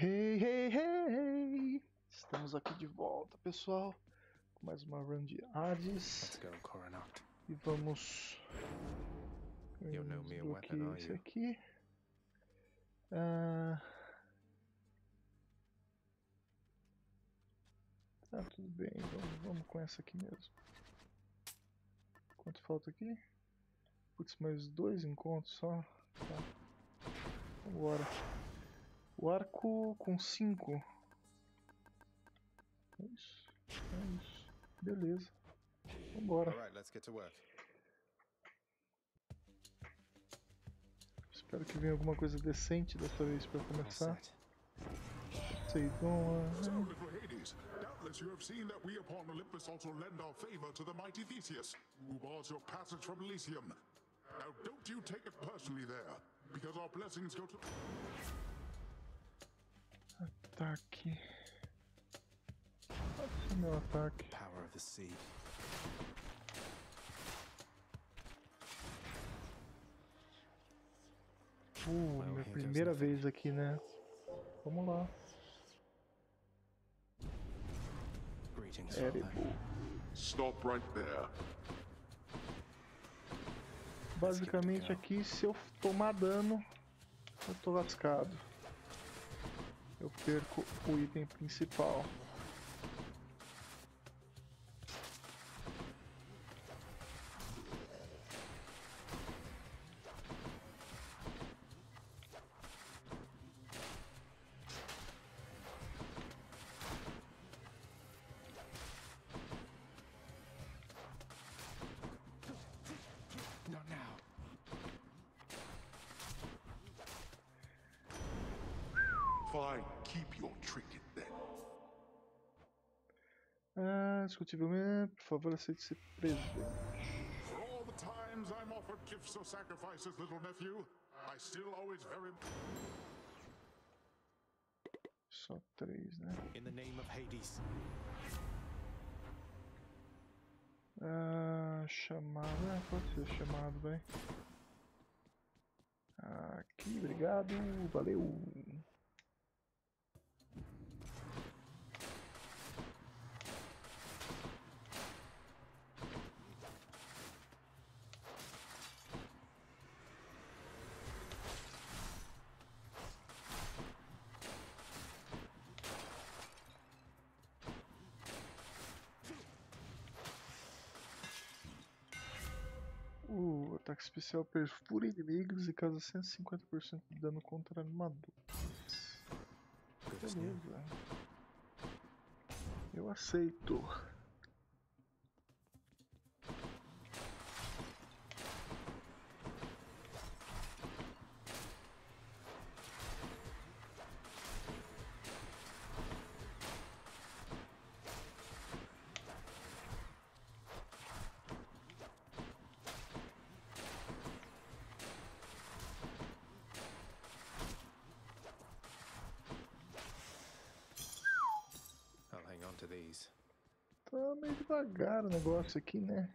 Hey, hey, hey! Estamos aqui de volta, pessoal. Com mais uma run de Hades. Let's go. E vamos. You know me weapon, esse aqui. Ah... Tá, tudo bem. Vamos, vamos com essa aqui mesmo. Quanto falta aqui? Putz, mais dois encontros só. Tá. Vambora. O arco com cinco. É isso. É isso. Beleza. Vambora. All right, let's get to work. Espero que venha alguma coisa decente dessa vez pra All começar. Sei, então, ah, little Hades, doubtless you have seen that we upon Olympus also lend our favor to the mighty Theseus, who bars your passage from Elysium. Now, don't you take it personally there, because our blessings go to. Ataque. Pode ser meu ataque. Power of the sea. Uh, minha primeira vez aqui, né? Vamos lá. Erebu. Stop right there. Basicamente aqui, se eu tomar dano, eu tô lascado. Eu perco o item principal. Fine, keep your trinket then. Ah, discutivelmente, por favor, aceite esse presente. For all the times I'm offered gifts or sacrifices, little nephew, I still always very. Só três, né? In the name of Hades. Ah, chamada. Ah, pode ser chamado, vai. Aqui, obrigado. Valeu. Especial perfura inimigos e causa 150% de dano contra armadura. Good as new. Beleza. Eu aceito. These. Tá meio devagar o negócio aqui, né?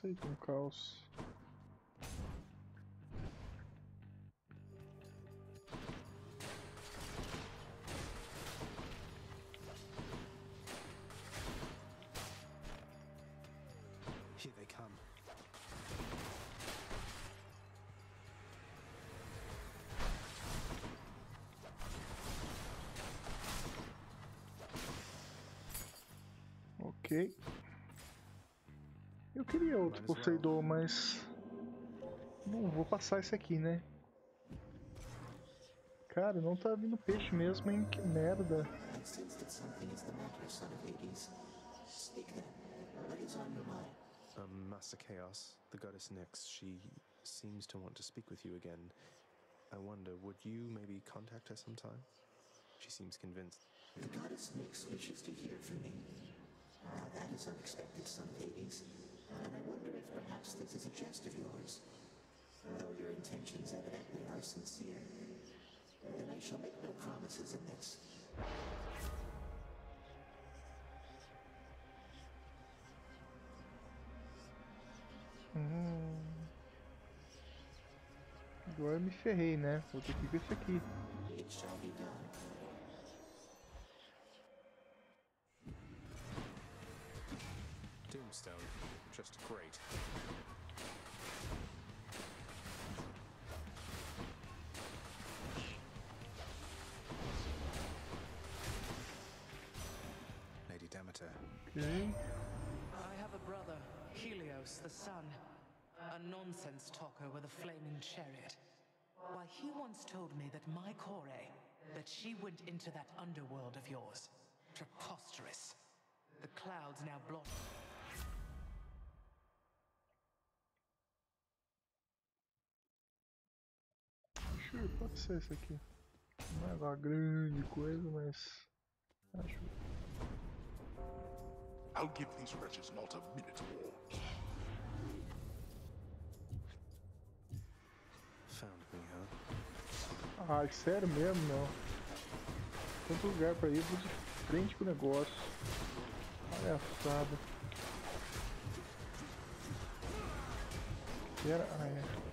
Aceito um caos. Eu queria outro Might as well. Poseidon, mas. Não vou passar esse aqui, né? Cara, não tá vindo peixe mesmo, hein? Que merda. I sense that something is the matter, son of Hades. Speak then. What is on your mind? Um, Master Chaos, the goddess Nyx, she seems to want to speak with you again. I wonder, would you maybe contact her sometime? She seems convinced. The goddess Nyx wishes to hear from me. Now that is unexpected, son of Hades. And I wonder if perhaps this is a jest of yours. Though your intentions evidently are sincere, then I shall make no promises in this. Hum. Agora eu me ferrei, né? Vou ter que com esse aqui. Just great. Lady Demeter. Ok. I have a brother, Helios the Sun, a nonsense talker with a flaming chariot. Why, he once told me that my Kore, that she went into that underworld of yours. Preposterous. The clouds now blot. Sure, pode ser esse aqui. Não é uma grande coisa, mas. Acho. I'll give these wretches not a minute more. Found me, huh? Ai, sério mesmo, não. Tanto lugar pra ir, vou de frente com o negócio. Palhaçada. Que era. Ah, é.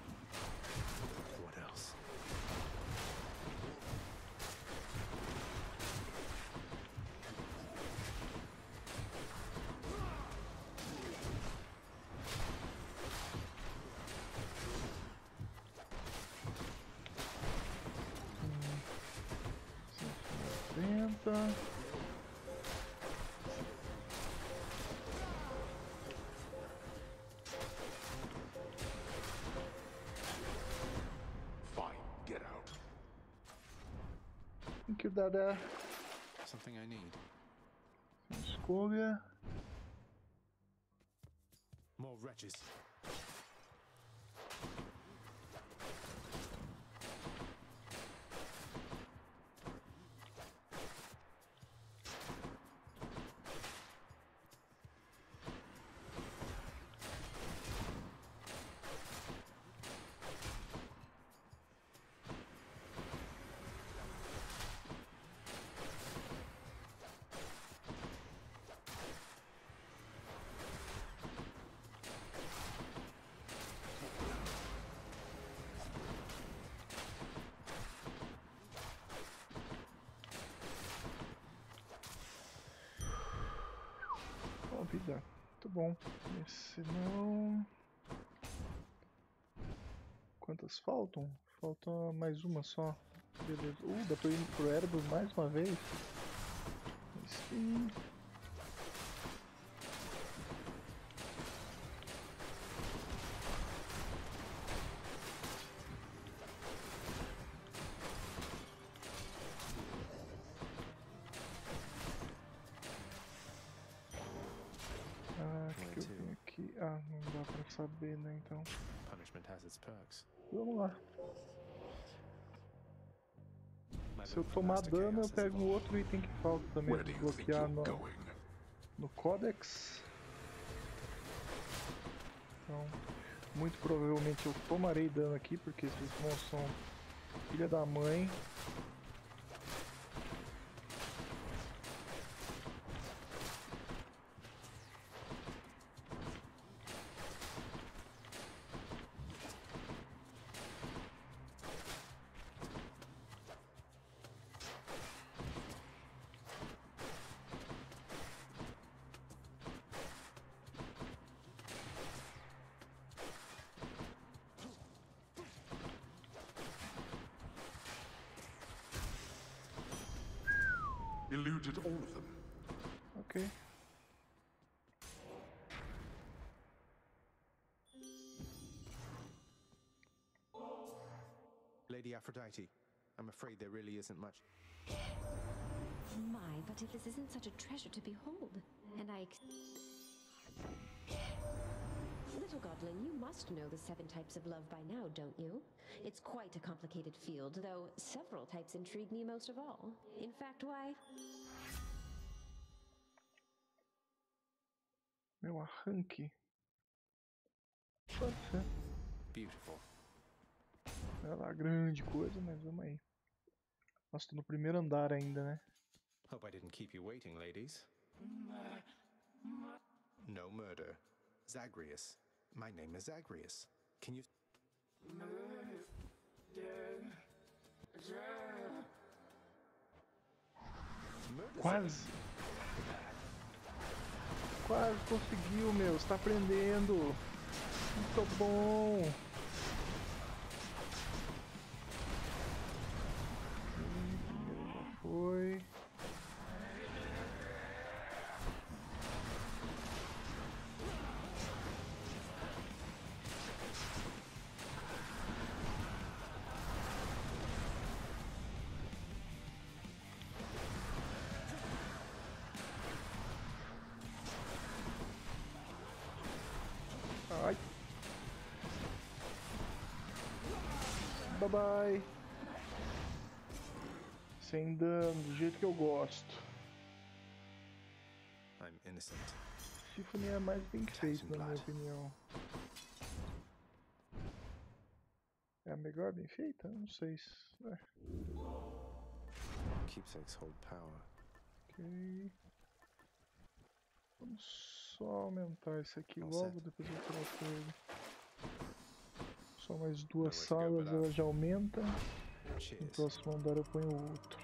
Something I need. Escolha. Vida. Muito bom. Esse não. Quantas faltam? Falta mais uma só. Beleza. Uh, dá pra ir pro Erebus mais uma vez? Sim. Se eu tomar dano, eu pego outro item que falta também pra you're no, no Codex. Então, muito provavelmente eu tomarei dano aqui, porque esses monstros são filha da mãe. Lady Aphrodite, I'm afraid there really isn't much. My, but if this isn't such a treasure to behold, and I. Ex- Little Godling, you must know the seven types of love by now, don't you? It's quite a complicated field, though several types intrigue me most of all. In fact, why, Meu arranque. Pode É lá, grande coisa, mas vamos aí. Nossa, tô no primeiro andar ainda, né? Hope I didn't keep you waiting, ladies. No murder. Zagreus. My name is Zagreus. Can you. Quase. Quase conseguiu, meu. Está aprendendo. Muito bom. Primeiro já Foi. Ai. Bye bye. Sem dano, do jeito que eu gosto. I'm innocent. Symphony é mais bem feito, na minha opinião. É a melhor bem feita? Não sei se. É, Keepsakes hold power. ok. Vamos só aumentar esse aqui All logo, set. depois eu troco ele. Só mais duas salas, ela já aumenta. No próximo andar eu ponho outro.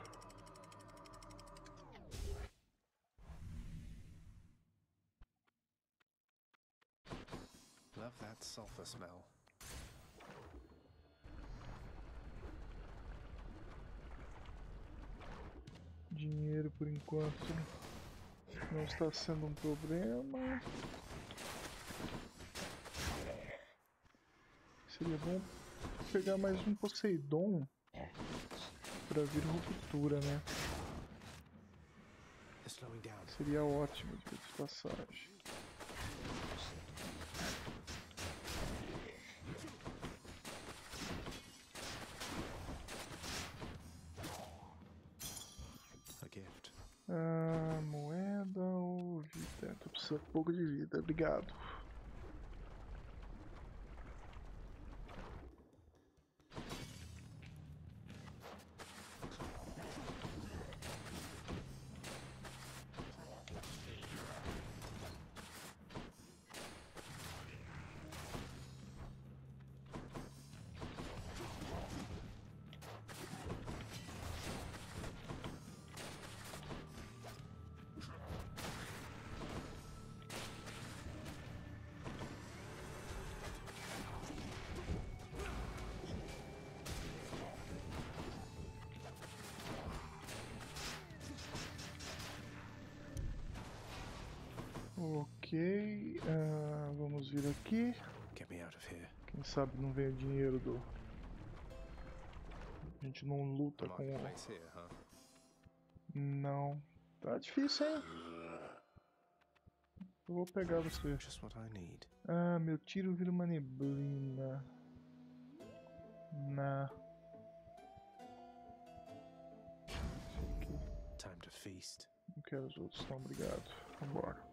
Love that sulfur smell. Dinheiro por enquanto não está sendo um problema. Seria bom pegar mais um Poseidon para vir ruptura, né? Seria ótimo de passagem. Ah, moeda ou vida? Tô precisando de pouco de vida, obrigado. Ok, ah, vamos vir aqui. Get me out of here. Quem sabe não vem o dinheiro do. A gente não luta com. Não. Tá difícil, hein? Eu vou pegar você. Ah, meu tiro vira uma neblina. Na. Time to feast. Não quero os outros, não, obrigado. Vambora.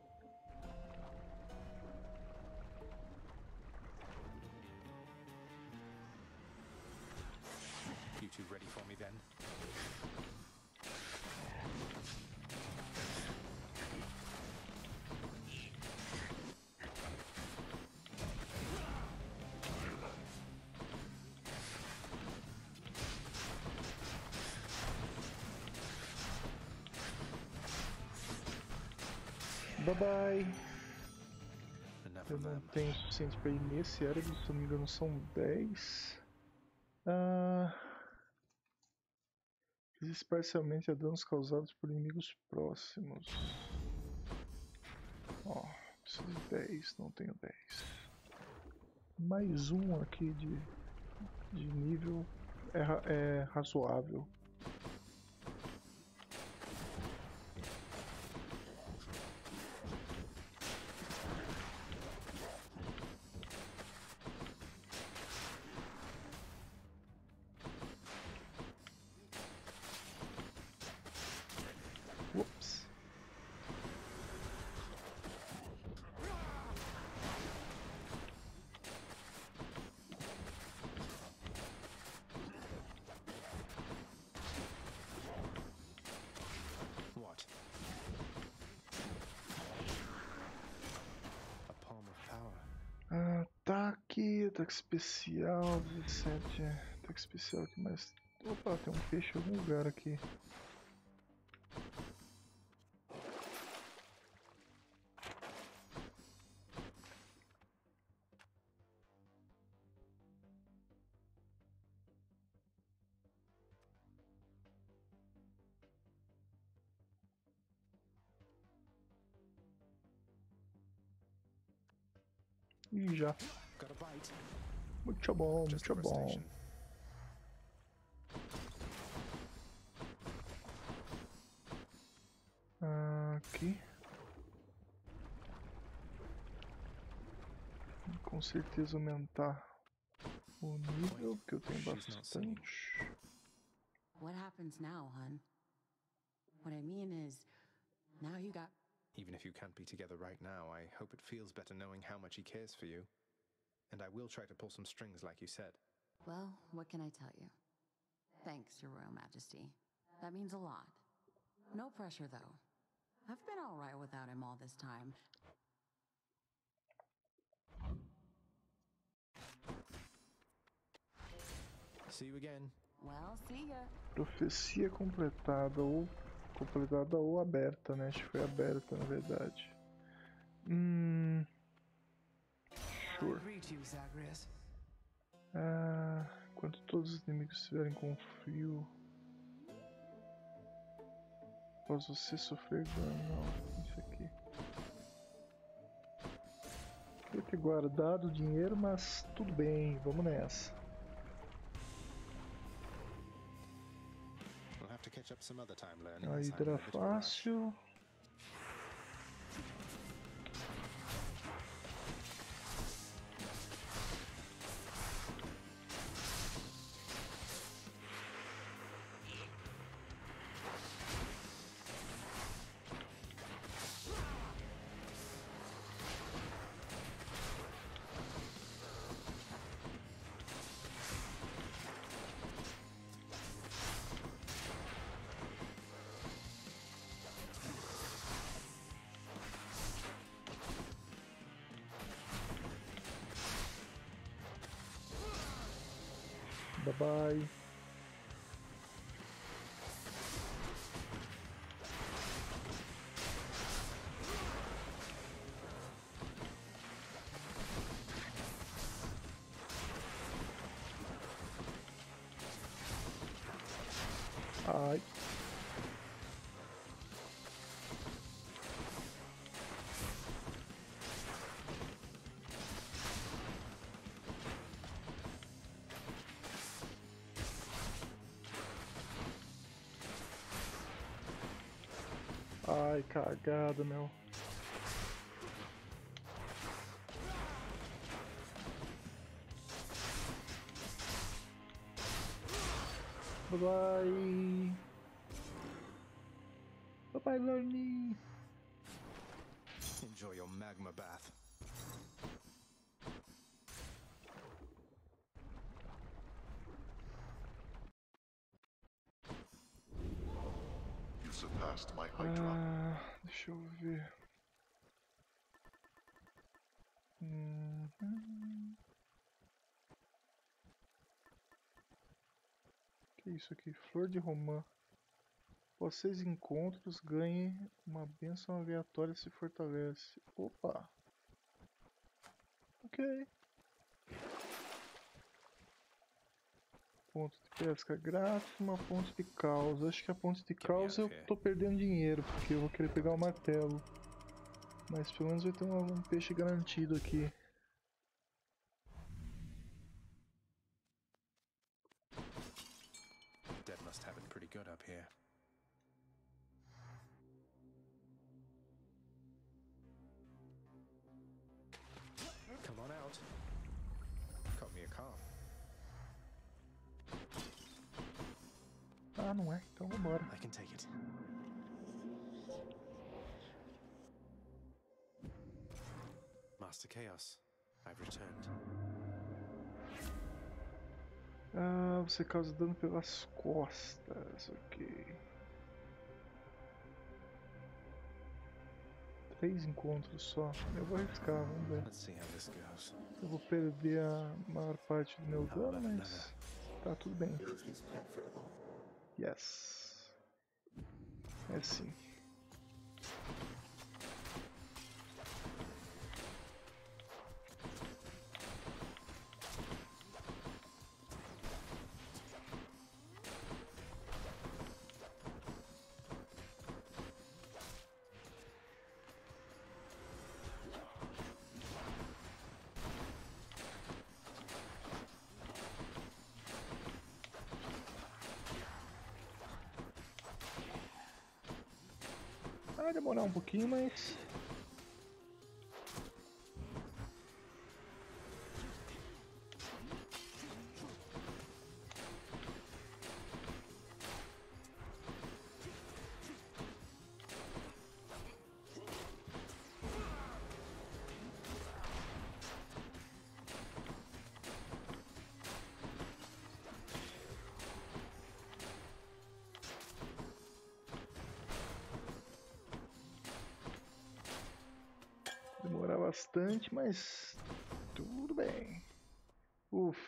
You ready for me then? Bye bye. Eu não tenho suficiente pra ir nesse área, se não me engano são 10. Ah, resiste parcialmente a danos causados por inimigos próximos. Ó, preciso de 10, não tenho 10. Mais um aqui de, de nível é, é razoável. Especial, 17. Ataque especial aqui mais. Opa, tem um peixe em algum lugar aqui. Ih, já. Got a bite. Muito bom, Just muito a Aqui. Com certeza aumentar o nível, porque eu tenho She's not singing. bastante. What happens now, hun? What I mean is, now you got. Even if you can't be together right now, I hope it feels better knowing how much he cares for you. And I will try to pull some strings like you said. Well, what can I tell you? Thanks, Your Royal Majesty. That means a lot. No pressure, though. I've been alright without him all this time. See you again. Well, see ya. Profecia completada ou completada ou aberta, né? Acho que foi aberta na verdade. Hum. Sure. Ah, quando todos os inimigos estiverem com frio. Após você sofrer dano. Não, isso aqui. Queria ter guardado o dinheiro, mas tudo bem, vamos nessa. We'll have to Bye bye. Cagada, meu. Bye bye. Bye bye, Lorne. Ah, deixa eu ver. Uhum. Que isso aqui? Flor de romã. Seis encontros, ganhe uma benção aleatória se fortalece. Opa! Ok. Ponto de pesca grátis, uma ponte de caos. Acho que a ponte de out eu tô perdendo dinheiro, porque eu vou querer pegar o martelo. Mas pelo menos vai ter um, um peixe garantido aqui. Você causa dano pelas costas, ok. Três encontros só. Eu vou arriscar, vamos ver. Eu vou perder a maior parte do meu dano, mas tá tudo bem. Yes. É sim. Vai demorar um pouquinho, mas.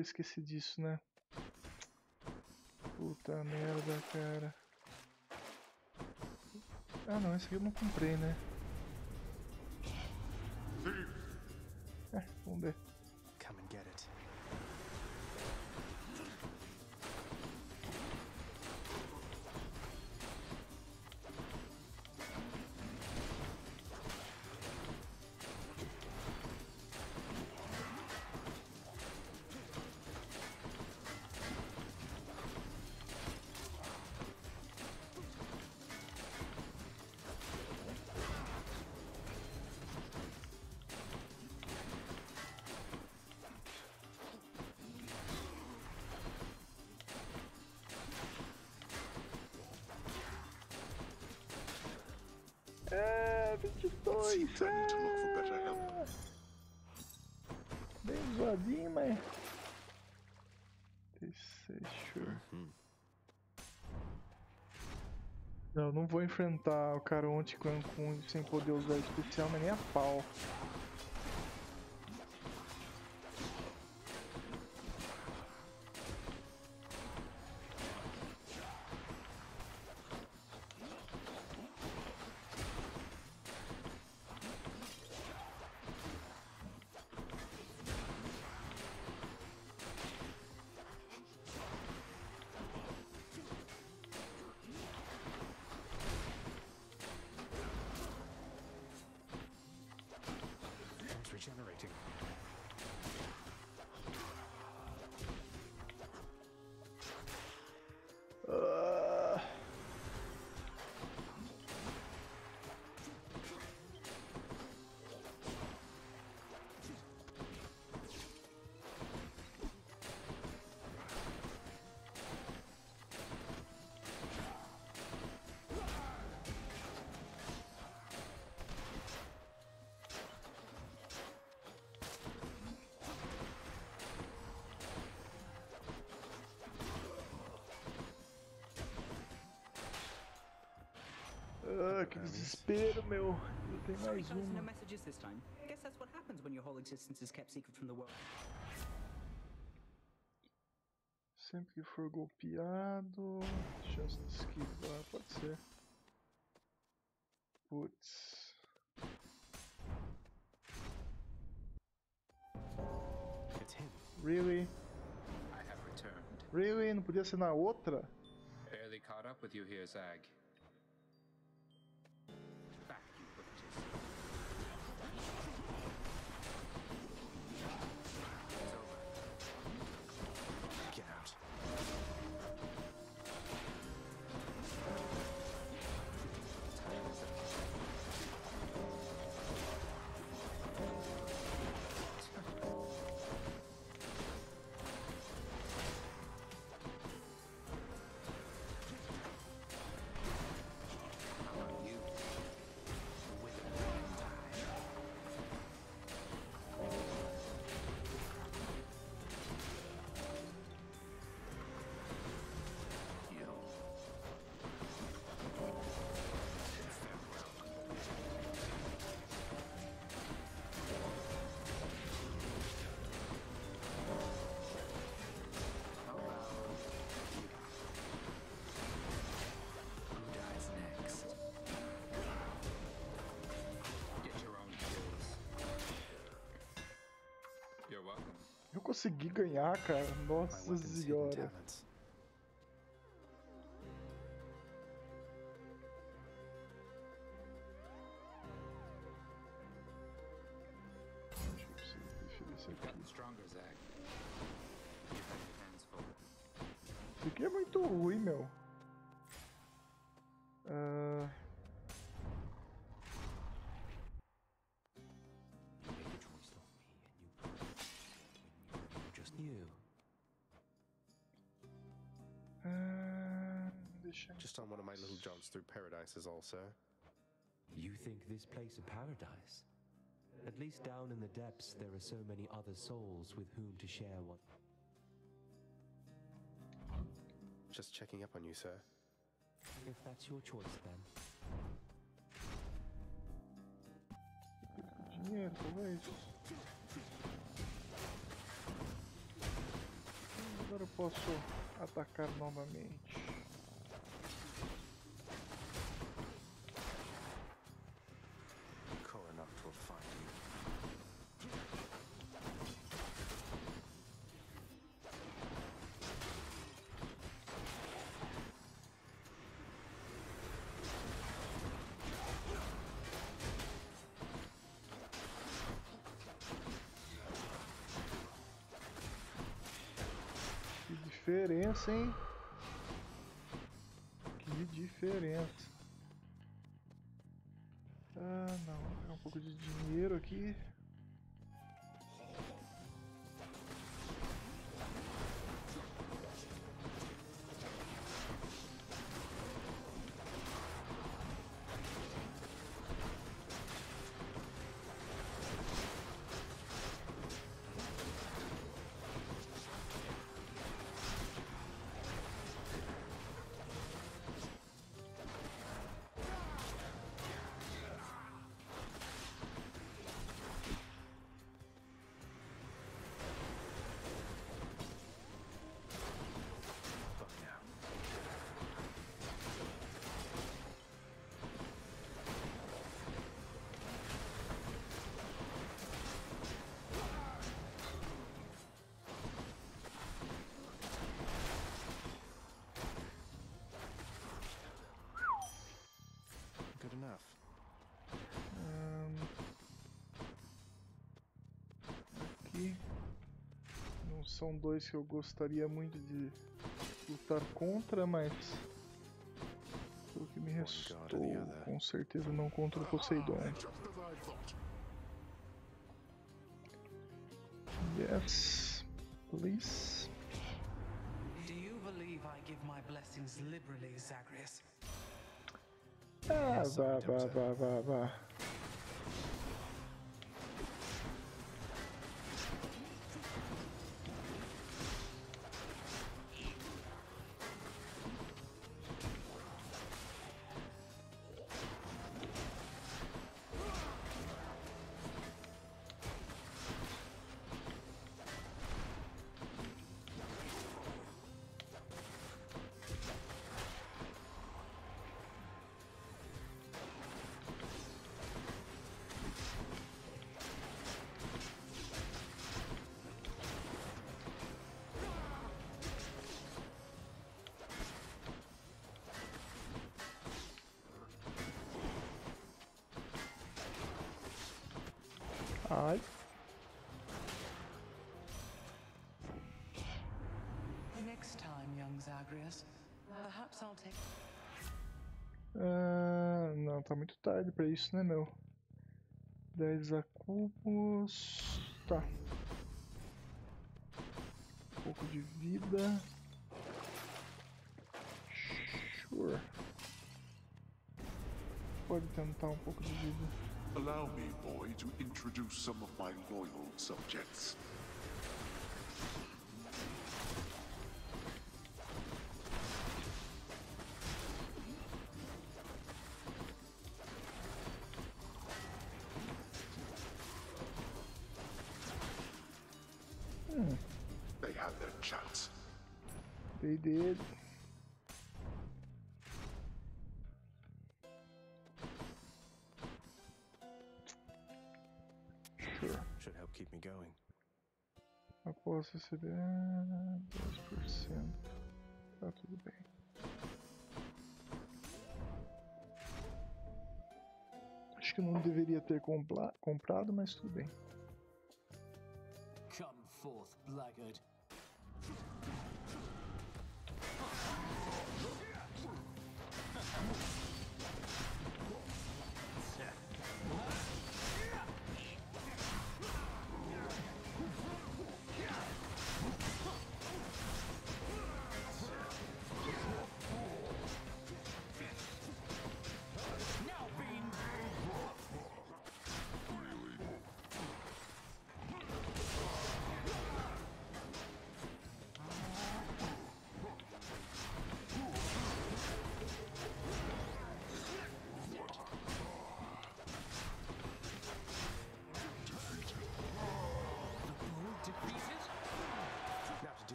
Eu esqueci disso, né? Puta merda, cara. Ah não, esse aqui eu não comprei, né? Better help. é. Bem zoadinho, mas... Sure. Não, não vou enfrentar o Caronte com, com, sem poder usar especial, mas nem a pau. Kept secret from the world. Sempre que for golpeado, chance de esquivar, pode ser. Putz. It's him. Really? I have returned. Really? Não podia ser na outra? Barely caught up with you here, Zag. Consegui ganhar, cara. Nossa senhora. Isso aqui é muito ruim, meu. Just on one of my little jaunts through paradises, also. You think this place a paradise? At least down in the depths, there are so many other souls with whom to share what. Just checking up on you, sir. If that's your choice, then. dinheiro, talvez. Agora eu posso atacar novamente. Diferença, hein? Que diferença. Ah, não. É um pouco de dinheiro aqui. Aqui. Não são dois que eu gostaria muito de lutar contra, mas. Pelo que me the restou, com certeza não contra o Poseidon. Thought. Yes, please. Do you believe I give my blessings liberally, Zagreus? Ah, vá, vá, vá, vá, vá. Ai. Next time, young Zagreus, perhaps I'll take. Ah, não, tá muito tarde pra isso, né, meu? 10 acúmulos. Tá. Um pouco de vida. Sure. Pode tentar um pouco de vida. Allow me, boy, to introduce some of my loyal subjects. Hmm. They had their chance. They did. Keep me going. Após receber 10%. Tá tudo bem. Acho que não deveria ter compla- comprado, mas tudo bem. Come forth, blackguard.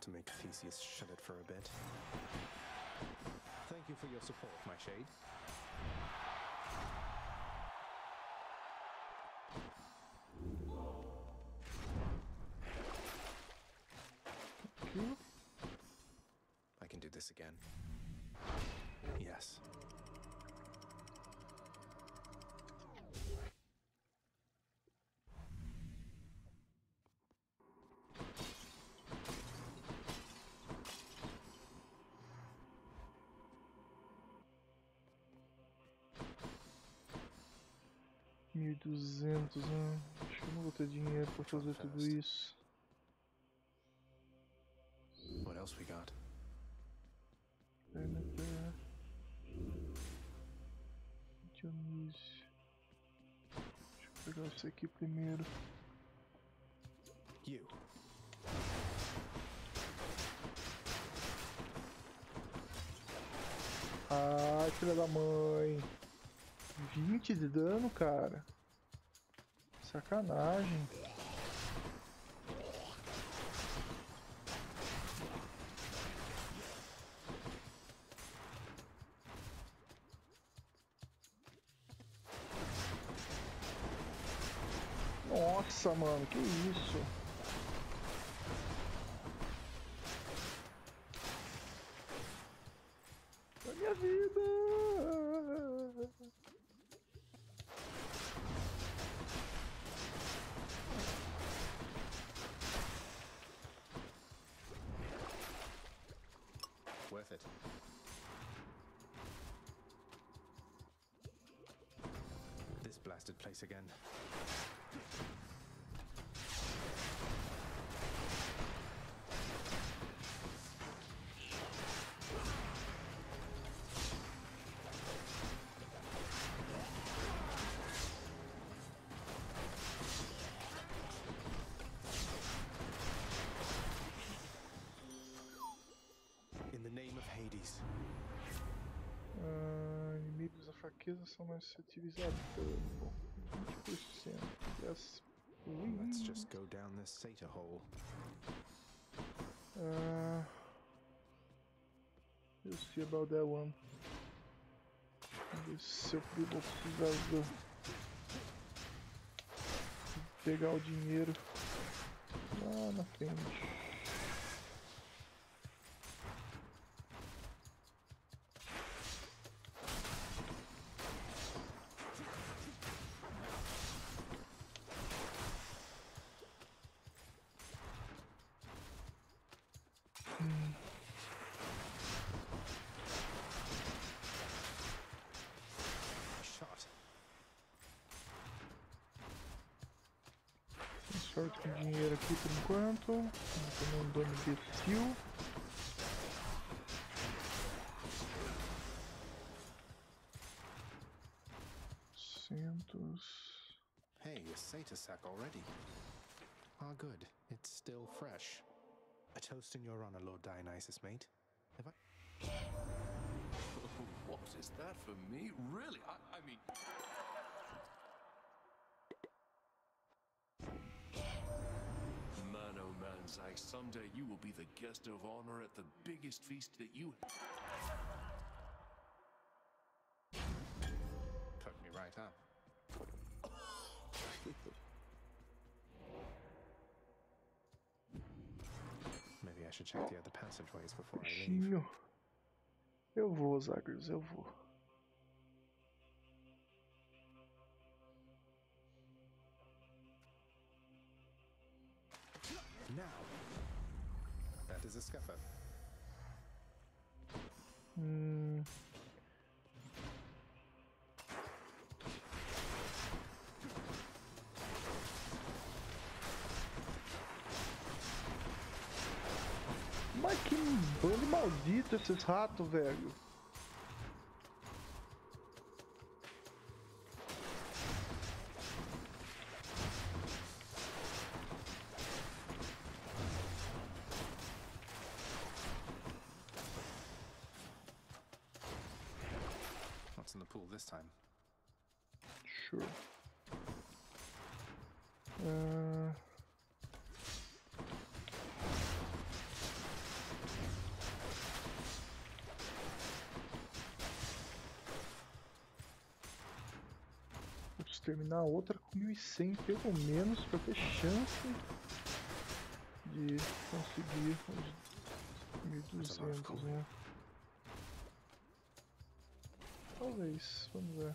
To make Theseus shut it for a bit. Thank you for your support, my shade. I can do this again. Yes. Mil e duzentos, né? Acho que eu não vou ter dinheiro pra fazer tudo isso. What else we got? Demeter. Dionísio. Deixa eu pegar esse aqui primeiro. You. Ai, filha da mãe. 20 de dano, cara. Sacanagem. Nossa, mano, que isso? Da minha vida! Place again. Fraqueza são mais suscetíveis a dano. 20%. Yes. Let's just go down this Sata hole. Uh, we'll see about that one. Se eu precisar pegar o dinheiro lá na frente. Shot. Tem sorte com dinheiro aqui por enquanto. Vamos tomar um dano de fio. Centos. Hey, a Sata sack already. Ah, good. It's still fresh. A toast in your honor, Lord Dionysus, mate. Have I? what is that for me? Really? I, I mean. Man, someday you will be the guest of honor at the biggest feast that you. Put me right up. Maybe I should check the other passageways before I leave. Peixinho. Eu vou, Zagres, eu vou. Mas que bando maldito esses ratos, velho. What's in the pool this time? Sure. Preciso terminar a outra com 1100 pelo menos para ter chance de conseguir os 1200, né? Talvez, vamos ver.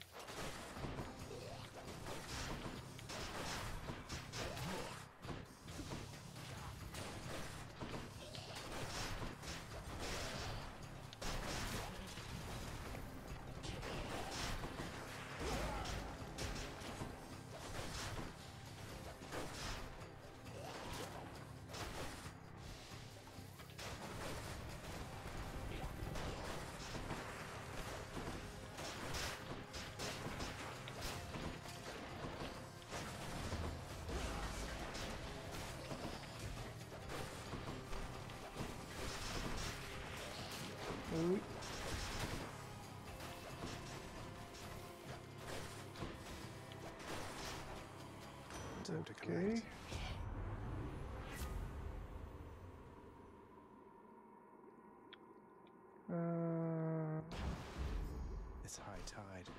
Ui. Ah, It's high tide.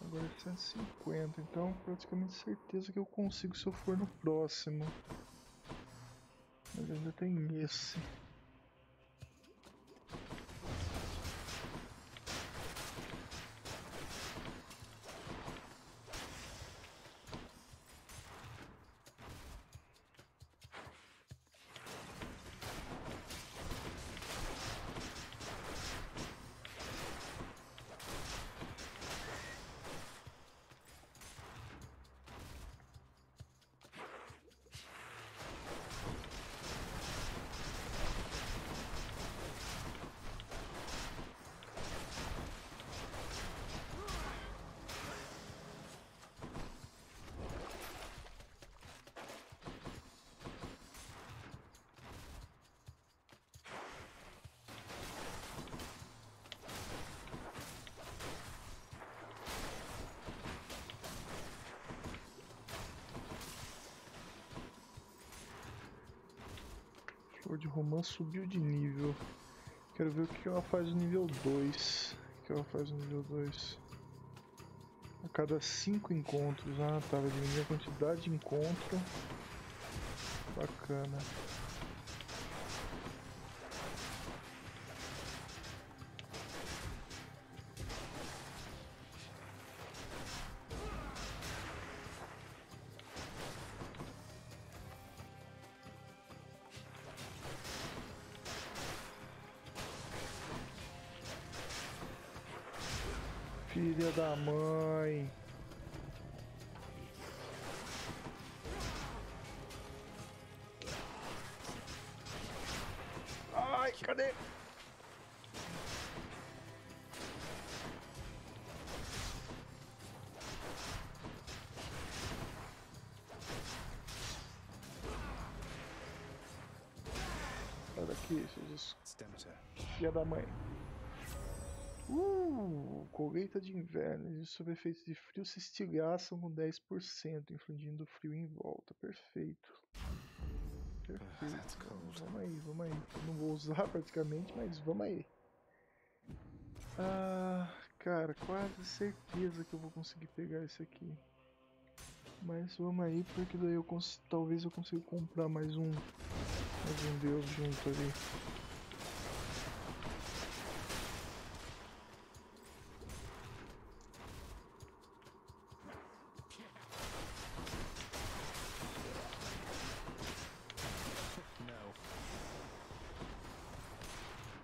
agora é 150, então praticamente certeza que eu consigo se eu for no próximo. Mas ainda tem esse. Romã subiu de nível. Quero ver o que ela faz no nível 2. O que ela faz no nível 2? A cada 5 encontros. Ah, tá. Vai diminuir a quantidade de encontro. Bacana. Filha da mãe. Ai, cadê? aqui, seus It's Demeter. filha da mãe. Uh, colheita de inverno. Existe sob efeitos de frio se estilhaçam com 10%, infligindo frio em volta. Perfeito. Perfeito. Vamos aí, vamos aí. Eu não vou usar praticamente, mas vamos aí. Ah, cara, quase certeza que eu vou conseguir pegar esse aqui. Mas vamos aí, porque daí eu talvez eu consiga comprar mais um, mais um deus junto ali. No.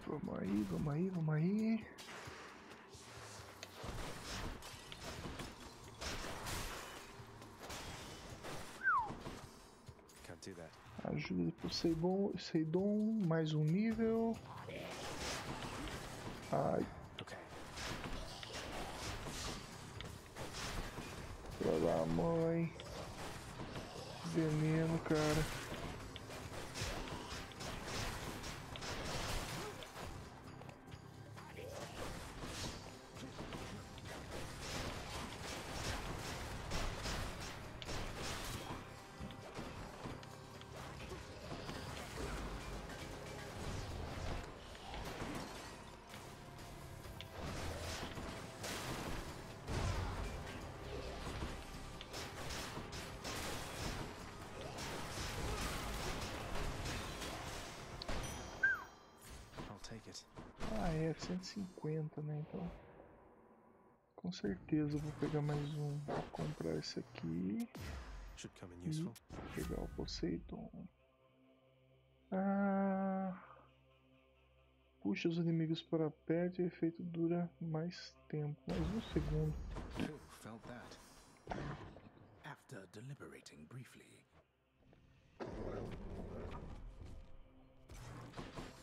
Vamos aí, vamos aí, vamos aí. Can't do that. Ajuda de Poseidon, mais um nível. Ai, da mãe. Veneno, cara. 150, né? Então. Com certeza eu vou pegar mais um. Vou comprar esse aqui. Should come in useful. pegar o Poseidon. Ah. Puxa os inimigos para perto e o efeito dura mais tempo. Mais um segundo. After deliberating briefly,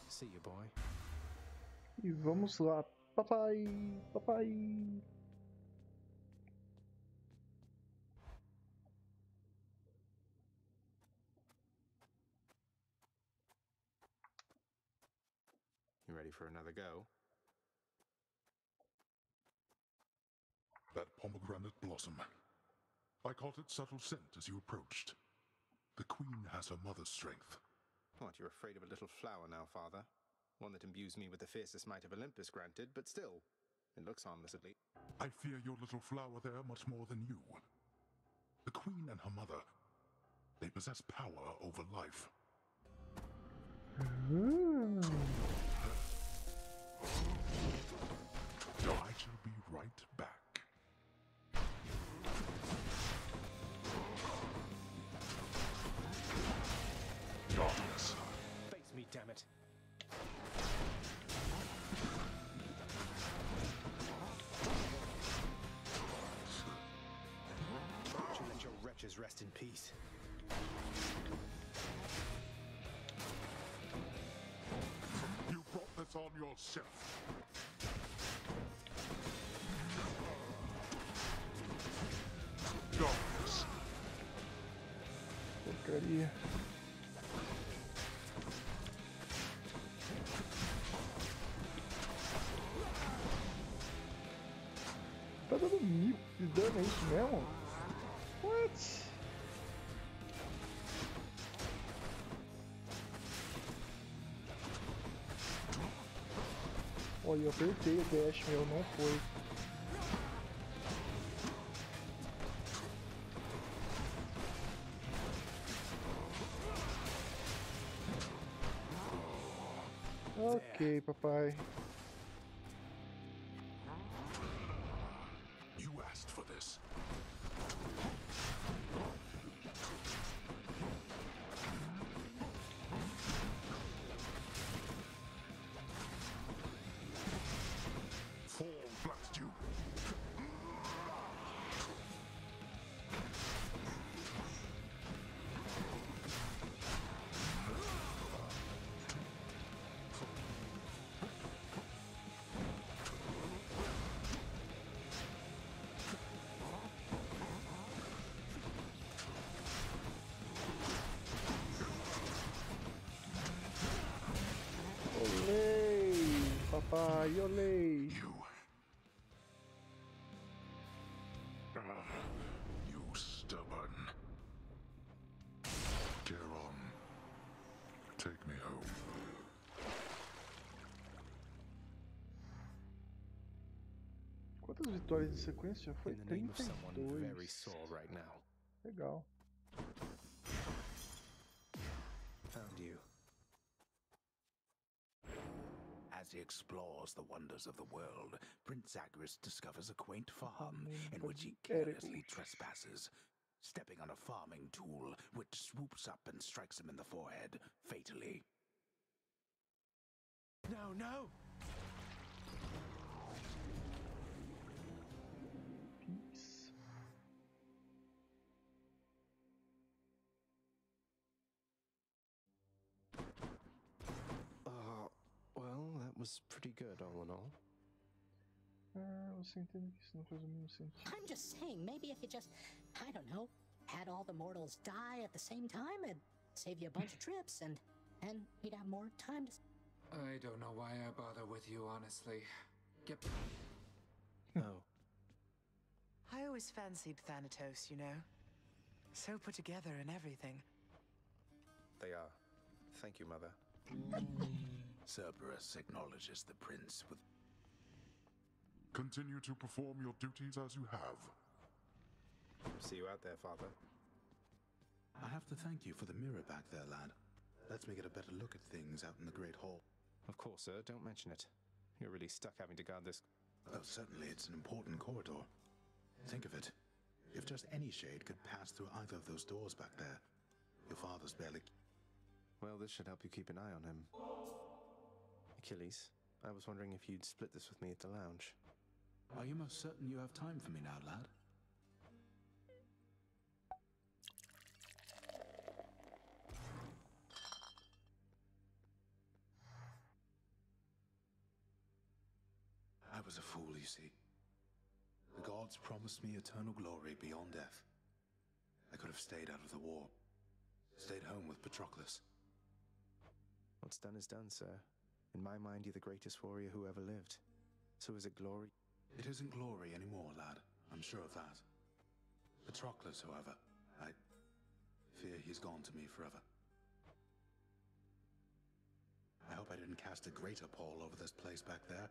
See you, boy. E vamos lá. Papai! Papai! You ready for another go? That pomegranate blossom. I caught its subtle scent as you approached. The queen has her mother's strength. What, you're afraid of a little flower now, father? One that imbues me with the fiercest might of Olympus, granted, but still, it looks harmless at least. I fear your little flower there much more than you. The queen and her mother, they possess power over life. Hum, I shall be right back. This on yourself. Porcaria. Tá dando mil de dano, é isso mesmo? Olha, eu apertei o dash, meu, não foi. Ok, papai. You asked for this. Papai, olei! You. Ah, you stubborn. Geron, take me home. Quantas vitórias de sequência já foi? In the name of someone very 32. sore right now. Legal. Found you. As he explores the wonders of the world, Prince Zagreus discovers a quaint farm mm, in which he carelessly trespasses, stepping on a farming tool which swoops up and strikes him in the forehead, fatally. No, no! Was pretty good all in all. Você que isso não faz o mínimo sentido. I'm just saying, maybe if you just, I don't know, had all the mortals die at the same time, it'd save you a bunch of trips, and and you'd have more time to. I don't know why I bother with you, honestly. Get. Oh. I always fancied Thanatos, you know. So put together and everything. They are. Thank you, Mother. Cerberus acknowledges the prince with Continue to perform your duties as you have. See you out there, Father. I have to thank you for the mirror back there, lad. Lets me get a better look at things out in the Great Hall. Of course, sir. Don't mention it. You're really stuck having to guard this. Oh, certainly, it's an important corridor. Think of it. If just any shade could pass through either of those doors back there, your father's barely. Well, this should help you keep an eye on him. Achilles, I was wondering if you'd split this with me at the lounge. Are you most certain you have time for me now, lad? I was a fool, you see. The gods promised me eternal glory beyond death. I could have stayed out of the war, stayed home with Patroclus. What's done is done, sir. In my mind, you're the greatest warrior who ever lived. So is it glory? It isn't glory anymore, lad. I'm sure of that. Patroclus, however, I fear he's gone to me forever. I hope I didn't cast a greater pall over this place back there.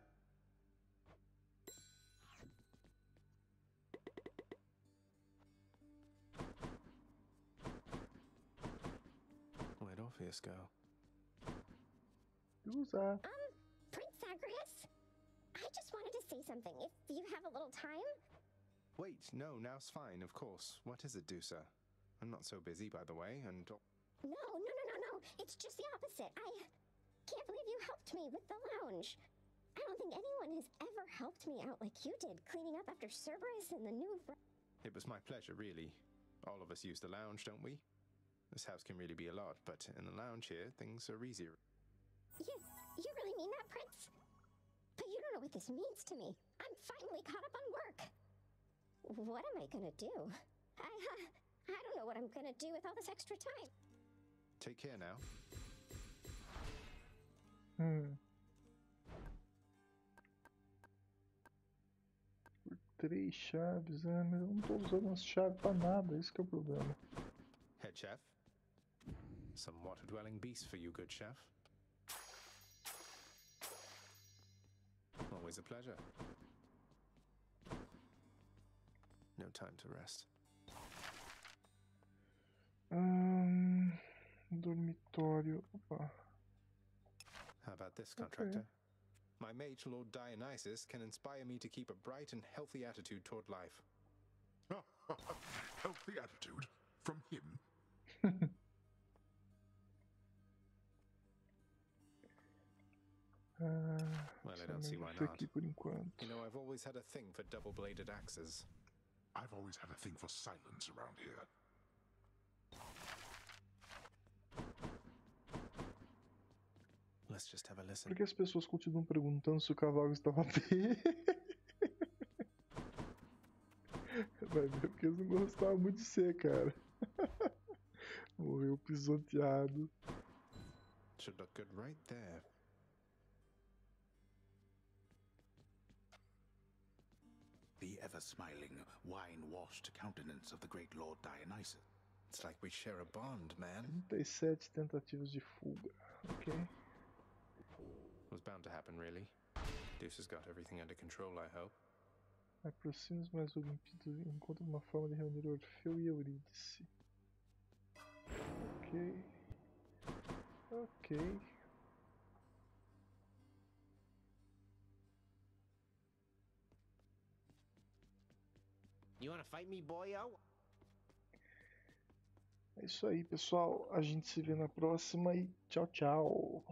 Where'd Orpheus go? Usa. Um, Prince Zagreus? I just wanted to say something, if you have a little time. Wait, no, now's fine, of course. What is it, Dusa? I'm not so busy, by the way, and. No, no, no, no, no. It's just the opposite. I can't believe you helped me with the lounge. I don't think anyone has ever helped me out like you did, cleaning up after Cerberus and the new. fr- It was my pleasure, really. All of us use the lounge, don't we? This house can really be a lot, but in the lounge here, things are easier. You, you really mean that, Prince? But you don't know what this means to me. I'm finally caught up on work. What am I gonna do? I, uh, I don't know what I'm gonna do with all this extra time. Take care now. Hum. Por três chaves, ah, mas eu não tô usando as chaves pra nada, esse que é o problema. Head chef? Some water dwelling beast for you, good chef. Always a pleasure. No time to rest. Um, Ahn, dormitório. Opa. How about this, contractor? My mage lord Dionysus can inspire me to keep a bright and healthy attitude toward life. Healthy attitude from him. see why not. aqui por enquanto. You know, I've always had a thing for double bladed axes. I've always had a thing for silence around here. Let's just have a listen. Por que as pessoas continuam perguntando se o cavalo estava bem? Vai ver porque eles não gostavam muito de ser, cara. Morreu pisoteado. Should look good right there. Ever-smiling, wine-washed countenance of the great Lord Dionysus. It's like we share a bond, man. 37 tentativas de fuga. Ok. Was bound to happen, really. Deuce has got everything under control, I hope. Aproxime-se mais Olimpíadas e encontre uma forma de reunir Orfeu e Eurídice. Ok. Ok. You wanna fight me, boyo? É isso aí, pessoal. A gente se vê na próxima e tchau, tchau.